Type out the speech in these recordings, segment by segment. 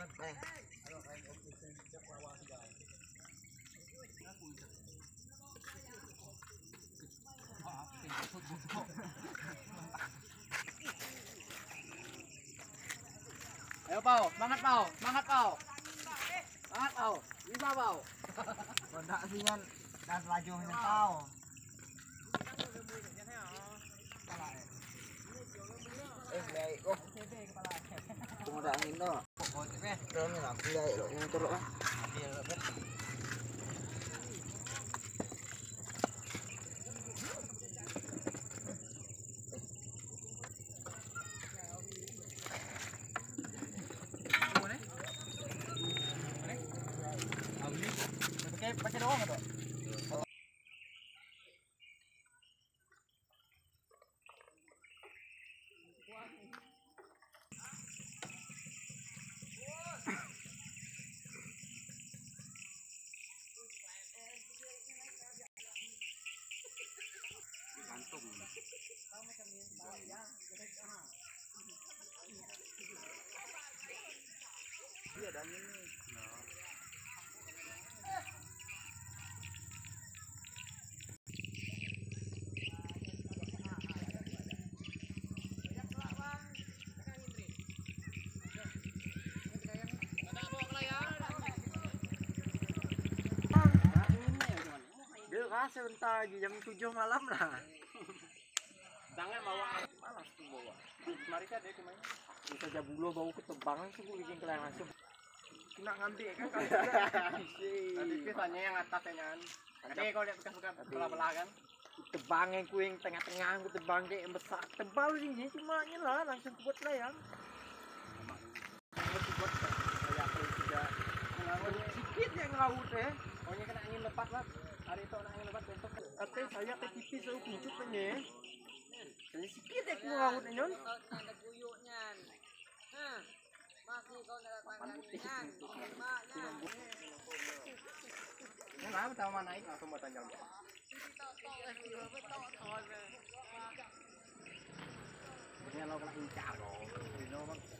Ayo pau, semangat pau, semangat pau. Semangat pau, bisa pau. Kondak singan dan lajunya tau. Eh, baik kok. Tunggu ada angin no. Terus nak pilih lo yang turun lah. Pakai Dia kan sebentar lagi jam 7 malam lah. Jangan bawa Malas tuh bawa. Mari kan dia ke mana? Bisa jabulo bau ketebangan sih gue bikin kalian langsung. Kena ngambil kan kalau Tadi pisahnya yang atas ya kan. Tadi kalau lihat bekas-bekas belah-belah kan. tebang yang ku yang tengah-tengah ku tebang kayak yang besar tebal sih ini cuma lah langsung kuat lah yang kuat kayak aku tidak sedikit yang laut eh angin lepas lah. Hari itu kena angin lepas besok. Ate saya ke tipis aku pincut ini jadi sedikit ya ku laut ini nyon ada guyuknya. Masih kau nak. Maknya. Ini lah pertama naik langsung buat tanjal. Ini lo kena incar. Ini lo bang.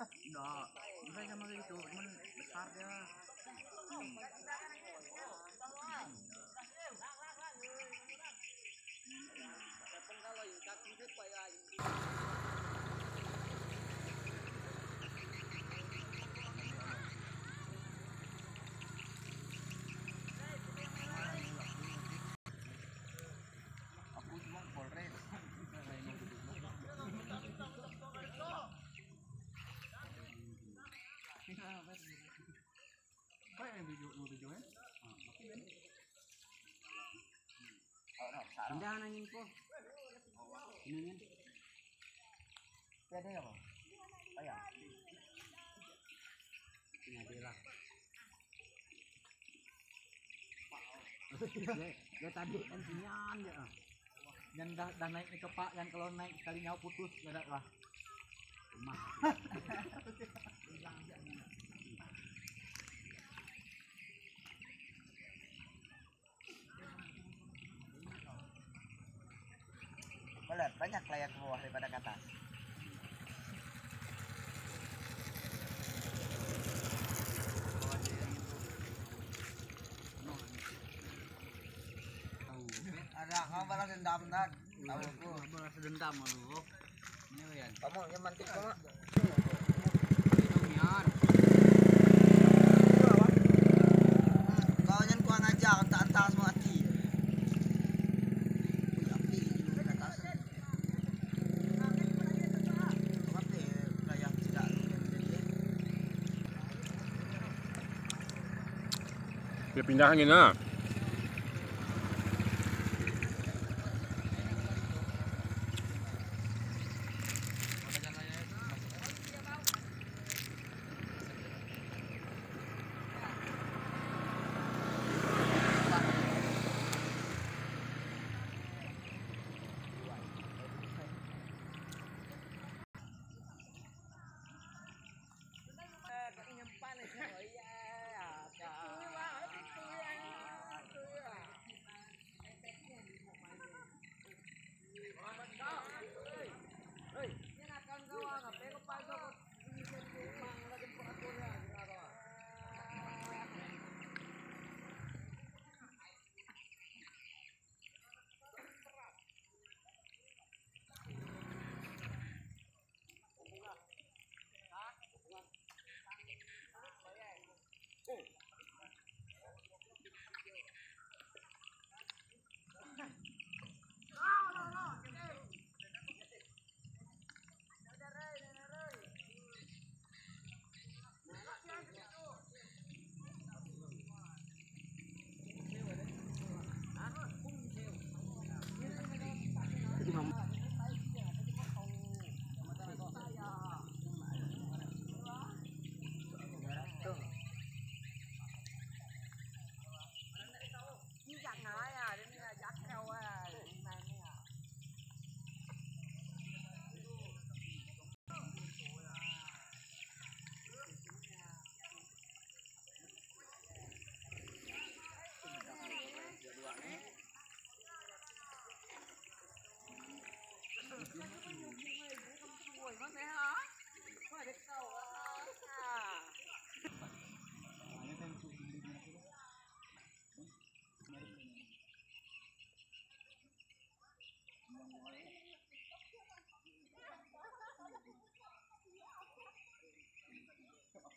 Enggak, bukan sama kayak itu, cuman besar dia. Kalau yang kaki itu kayak Pindahan angin ko. Ingin. Pwede ka ba? Ayan. Pinadila. Ya tadi ya. Yang dah, naik ni kepak yang kalau naik sekali nyawa putus ya lah. Berat, banyak layar ke bawah daripada ke atas. Ada kau balas dendam dan tahu aku. Balas dendam lu. Ini. Kamu yang mantik. Minum Kau jangan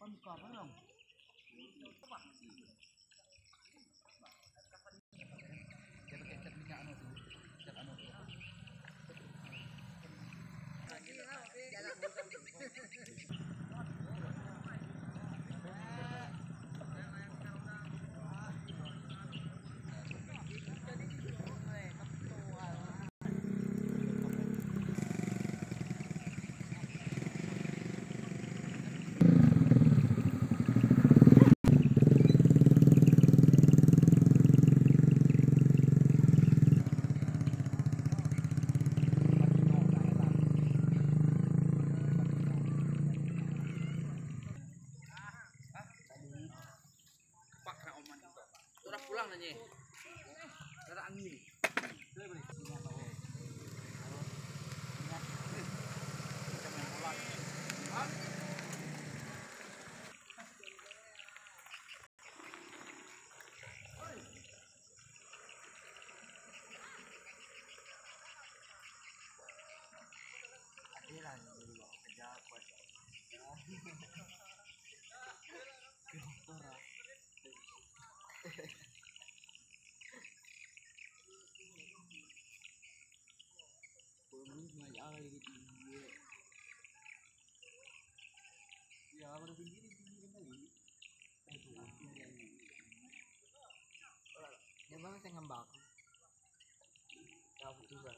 คนกอดเพิ่ม Abang saya ngembak. Kau juga.